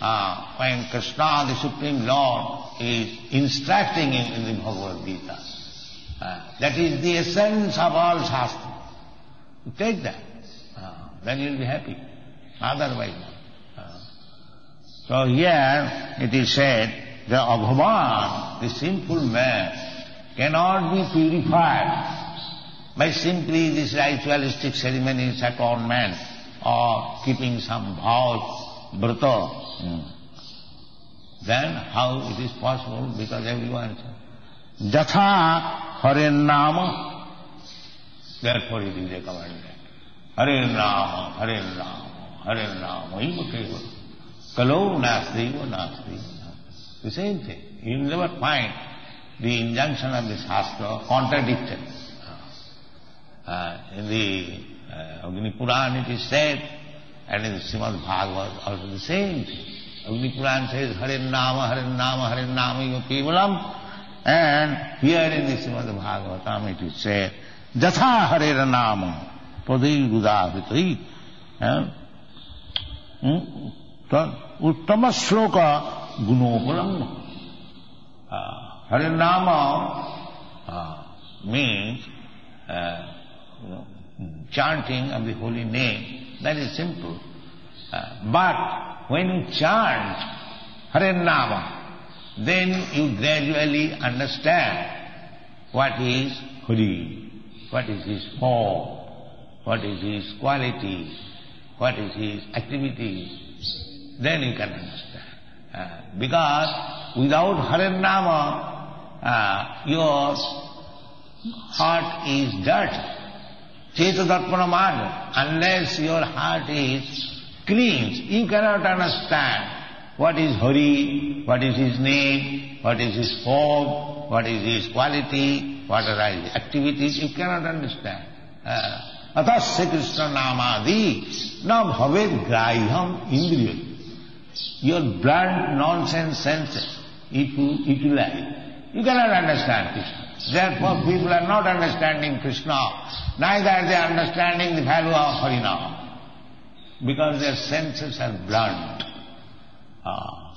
uh, when Krishna, the Supreme Lord, is instructing in, in the Bhagavad Gita, uh, that is the essence of all Shastra. You take that, uh, then you'll be happy. Otherwise not. So here it is said, the Abhavan, the simple man, cannot be purified by simply this ritualistic ceremonies, atonement, or keeping some vows, brata. Hmm. Then how it is possible? Because everyone is Jatha Hare Nama. Therefore it is a commandment. Hare Nama, Hare Nama, Hare Nama, Iva Keva. Kalau Nasdeva, Nasdeva. The same thing. You will never find the injunction of the Shastra contradicted. Uh, in the uh, Agni Puran it is said, also the same thing. Agni Puran says, Hare Nama, Hare Nama, Hare Nama, Iva Kevalam. And here in the Srimad Bhagavatam it is said, Jatha Hare Nama, Padai Gudavitai. Uttama Shloka Gunopalam. Hare Nama means uh, you know, chanting of the holy name, that is simple. Uh, but when you chant Hare Nama, then you gradually understand what is Hari, what is his form, what is his quality, what is his activity. Then you can understand. Uh, because without Hare Nama, uh, your heart is dirty. Chetadarpana marga. Unless your heart is clean, you cannot understand what is Hari, what is his name, what is his form, what is his quality, what are his activities, you cannot understand. Ah. Atasya Krishna namadi na bhaved graham indriya. Your blunt nonsense senses, if you utilize, you cannot understand Krishna. Therefore people are not understanding Krishna, neither are they understanding the value of Harinam. Because their senses are blunt, uh,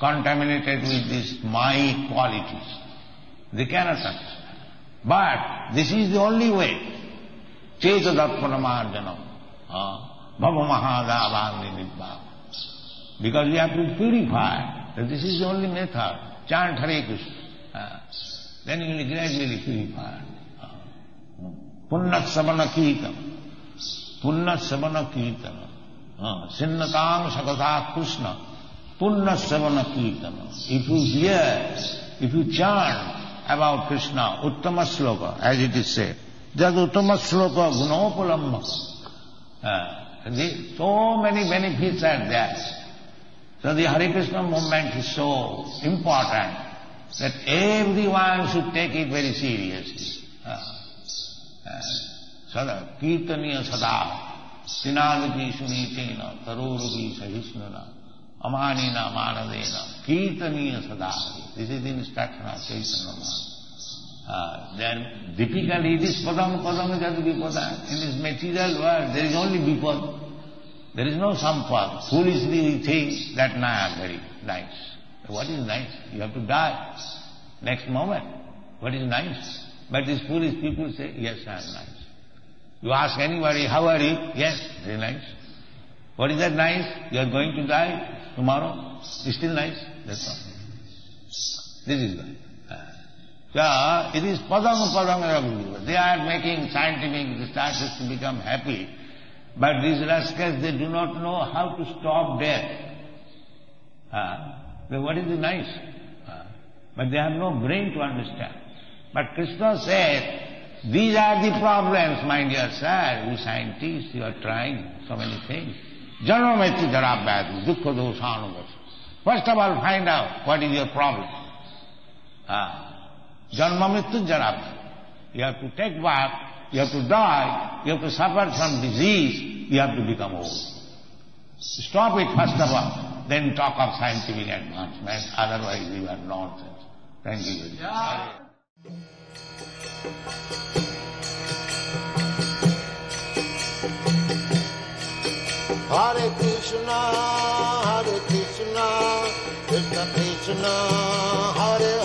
contaminated with these my qualities. They cannot understand. But this is the only way. Cheta Darpanamarjanam. Bhava Mahadavandi Nidbhava. Because we have to purify. This is the only method. Chant Hare Krishna. Uh, then you will gradually purify. Punnat Savana Kirtan. Punnat Savana Kirtan. Sinnatam Sakata Krishna. Punnat Savana Kirtan. If you hear, if you chant about Krishna, Uttama Sloka, as it is said, that Uttama Sloka Gunopalamma. So many benefits are there. So the Hare Krishna movement is so important that everyone should take it very seriously. Sada, kirtaniya sada, sinadapi sunitena, tarorupi sahisnana, amanina manadena, kirtaniya sada. This is the instruction of Chaitanya uh, Then typically it is padam, padam is vipada. In this material world there is only vipad. There is no sampad. Foolishly we think that na, very nice. What is nice? You have to die next moment. What is nice? But these foolish people say, yes, I am nice. You ask anybody, how are you? Yes, very nice. What is that nice? You are going to die tomorrow. It's still nice. That's all. This is why. Uh, so, it is padam padam They are making scientific researches to become happy. But these rascals, they do not know how to stop death. Uh, what is the nice? But they have no brain to understand. But Krishna said, these are the problems, my dear sir. You scientists, you are trying so many things. Jara Vyadi, Dukkha Doshanubhati. First of all, find out what is your problem. Ah. Janma Mrityu You have to take birth, you have to die, you have to suffer from disease, you have to become old. Stop it first of all, then talk of scientific advancement, otherwise you are nonsense. Thank you very much. Hare Krishna, Hare Krishna, Krishna Krishna, Hare